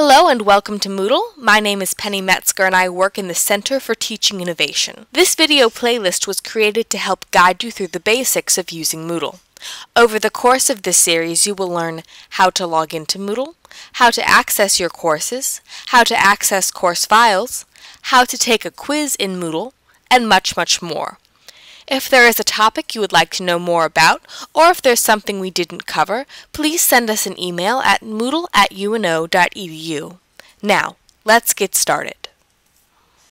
Hello and welcome to Moodle. My name is Penny Metzger and I work in the Center for Teaching Innovation. This video playlist was created to help guide you through the basics of using Moodle. Over the course of this series, you will learn how to log into Moodle, how to access your courses, how to access course files, how to take a quiz in Moodle, and much, much more. If there is a topic you would like to know more about, or if there's something we didn't cover, please send us an email at moodle at uno.edu. Now, let's get started.